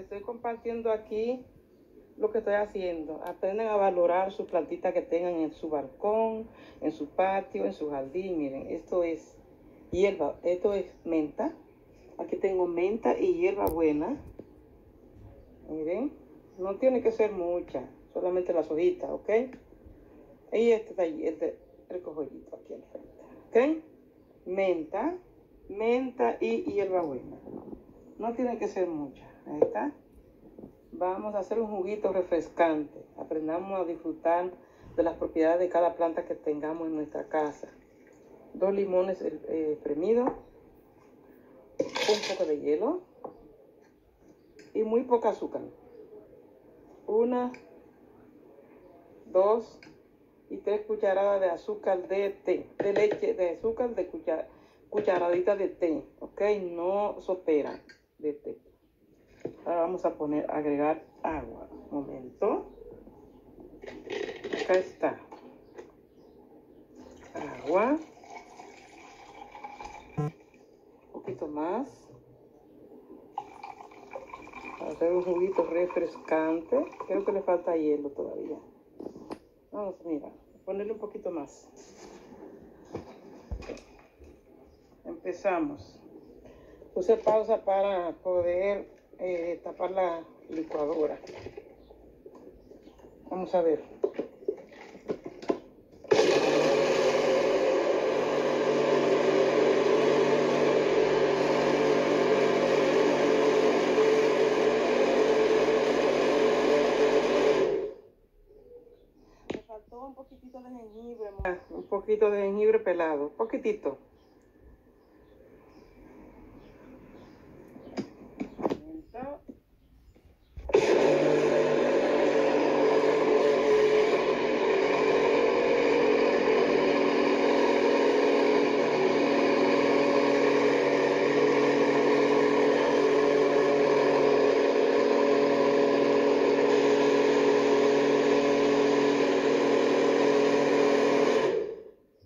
estoy compartiendo aquí lo que estoy haciendo. Aprendan a valorar sus plantitas que tengan en su balcón, en su patio, en su jardín. Miren, esto es hierba, esto es menta. Aquí tengo menta y hierba buena. Miren, no tiene que ser mucha, solamente las hojitas, ¿ok? Y este, este recojollito aquí al frente, ¿ok? Menta, menta y hierba buena. No tiene que ser mucha, ahí está. Vamos a hacer un juguito refrescante. Aprendamos a disfrutar de las propiedades de cada planta que tengamos en nuestra casa. Dos limones eh, espremidos, un poco de hielo y muy poca azúcar. Una, dos y tres cucharadas de azúcar de té, de leche, de azúcar de cuchar, cucharadita de té, ok, no sopera de té. Ahora vamos a poner, agregar agua. Un momento. Acá está. Agua. Un poquito más. Para hacer un juguito refrescante. Creo que le falta hielo todavía. Vamos, mira. Ponerle un poquito más. Empezamos. Puse pausa para poder eh, tapar la licuadora. Vamos a ver. Me faltó un poquitito de jengibre, un poquito de jengibre pelado, poquitito.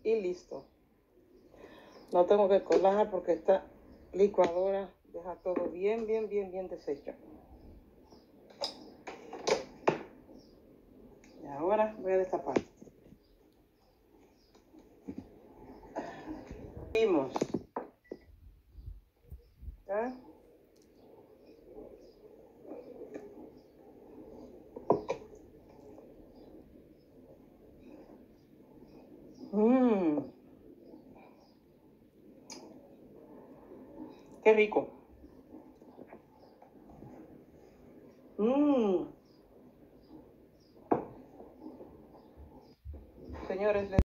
y listo. No tengo que colar porque esta licuadora deja todo bien, bien, bien, bien deshecho. Y ahora voy a destapar. Vimos. ¿Ya? Mmm. Qué rico. Mmm. Señores, les